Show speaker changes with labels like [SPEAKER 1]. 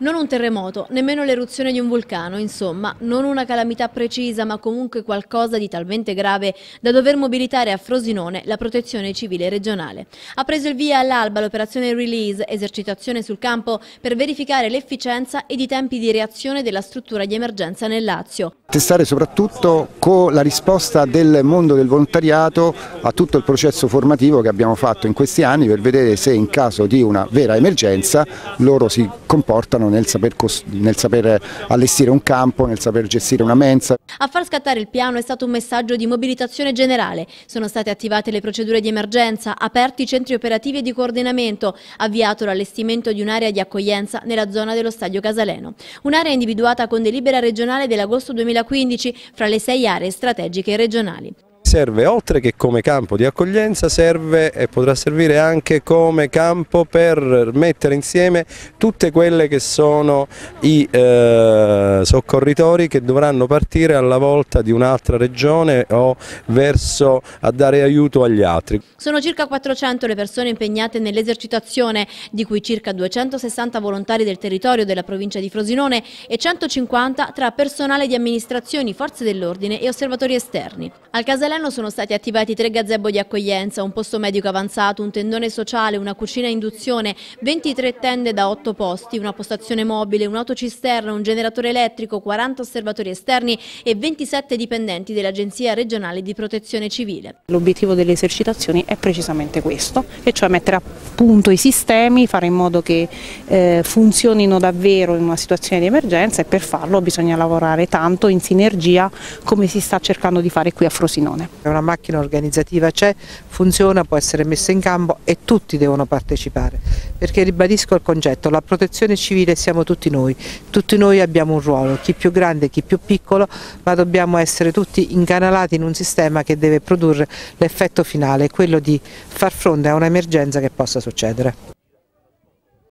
[SPEAKER 1] Non un terremoto, nemmeno l'eruzione di un vulcano, insomma, non una calamità precisa, ma comunque qualcosa di talmente grave da dover mobilitare a Frosinone la protezione civile regionale. Ha preso il via all'alba l'operazione Release, esercitazione sul campo per verificare l'efficienza ed i tempi di reazione della struttura di emergenza nel Lazio.
[SPEAKER 2] Testare soprattutto con la risposta del mondo del volontariato a tutto il processo formativo che abbiamo fatto in questi anni per vedere se in caso di una vera emergenza loro si comportano nel saper, nel saper allestire un campo, nel saper gestire una mensa.
[SPEAKER 1] A far scattare il piano è stato un messaggio di mobilitazione generale. Sono state attivate le procedure di emergenza, aperti i centri operativi e di coordinamento, avviato l'allestimento di un'area di accoglienza nella zona dello Stadio Casaleno. Un'area individuata con delibera regionale dell'agosto 2015 fra le sei aree strategiche regionali
[SPEAKER 3] serve oltre che come campo di accoglienza serve e potrà servire anche come campo per mettere insieme tutte quelle che sono i eh, soccorritori che dovranno partire alla volta di un'altra regione o verso a dare aiuto agli altri.
[SPEAKER 1] Sono circa 400 le persone impegnate nell'esercitazione, di cui circa 260 volontari del territorio della provincia di Frosinone e 150 tra personale di amministrazioni, forze dell'ordine e osservatori esterni. Al Casaleno Salerno sono stati attivati tre gazebo di accoglienza, un posto medico avanzato, un tendone sociale, una cucina induzione, 23 tende da 8 posti, una postazione mobile, un'autocisterna, un generatore elettrico, 40 osservatori esterni e 27 dipendenti dell'Agenzia regionale di protezione civile.
[SPEAKER 4] L'obiettivo delle esercitazioni è precisamente questo, e cioè mettere a punto i sistemi, fare in modo che eh, funzionino davvero in una situazione di emergenza e per farlo bisogna lavorare tanto in sinergia come si sta cercando di fare qui a Frosinone.
[SPEAKER 5] Una macchina organizzativa c'è, funziona, può essere messa in campo e tutti devono partecipare, perché ribadisco il concetto, la protezione civile siamo tutti noi, tutti noi abbiamo un ruolo, chi più grande, chi più piccolo, ma dobbiamo essere tutti incanalati in un sistema che deve produrre l'effetto finale, quello di far fronte a un'emergenza che possa succedere.